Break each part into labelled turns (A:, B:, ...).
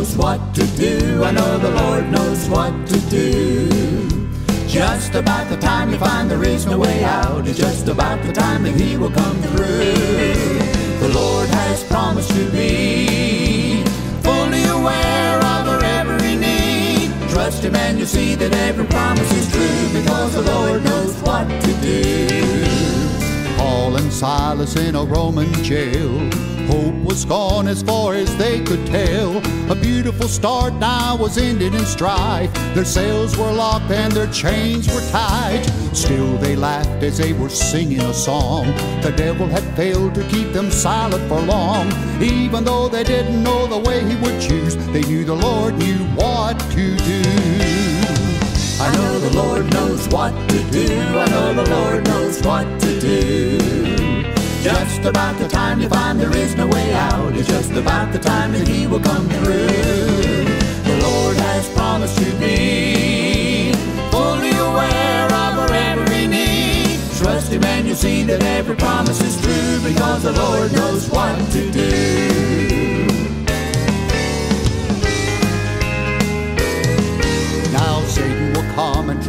A: knows what to do. I know the Lord knows what to do. Just about the time you find there is no way out is just about the time that He will come through. The Lord has promised to be fully aware of our every need. Trust Him and you'll see that every promise is true because the Lord knows what to do.
B: Silas in a Roman jail. Hope was gone as far as they could tell. A beautiful start now was ended in strife. Their sails were locked and their chains were tied. Still they laughed as they were singing a song. The devil had failed to keep them silent for long. Even though they didn't know the way he would choose, they knew the Lord knew what to do.
A: I know the Lord knows what to do. I know the Lord knows what to do. Just about the time you find there is no way out is just about the time that He will come through. The Lord has promised to be fully aware of our every need. Trust Him and you'll see that every promise is true because the Lord knows what to do.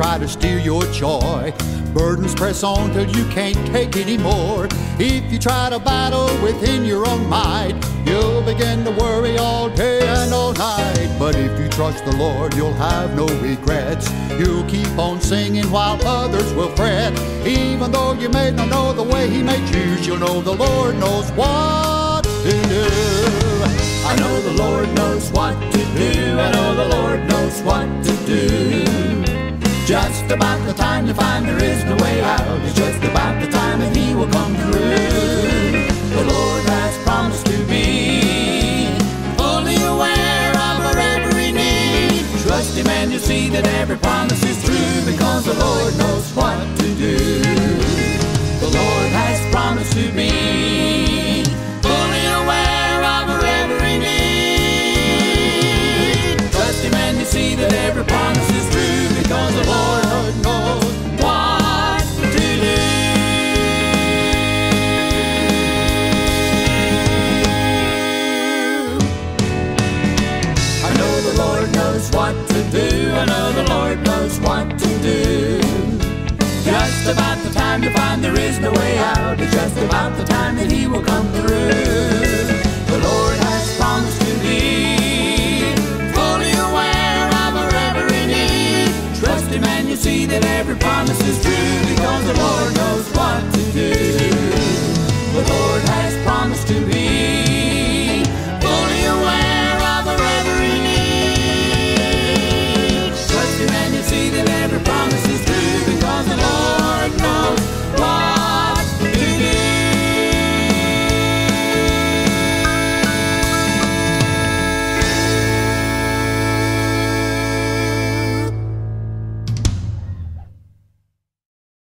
B: Try to steal your joy. Burdens press on till you can't take anymore. If you try to battle within your own might, you'll begin to worry all day and all night. But if you trust the Lord, you'll have no regrets. You'll keep on singing while others will fret. Even though you may not know the way He may choose, you'll know the Lord knows what to do.
A: Just about the time you find there is no way out is just about the time that He will come through. The Lord has promised to be fully aware of our every need. Trust Him and you'll see that every promise is true because the Lord knows what to do. just about the time to find there is no way out. It's just about the time that he will come through. The Lord has promised to be fully aware of our every need. Trust him and you'll see that every promise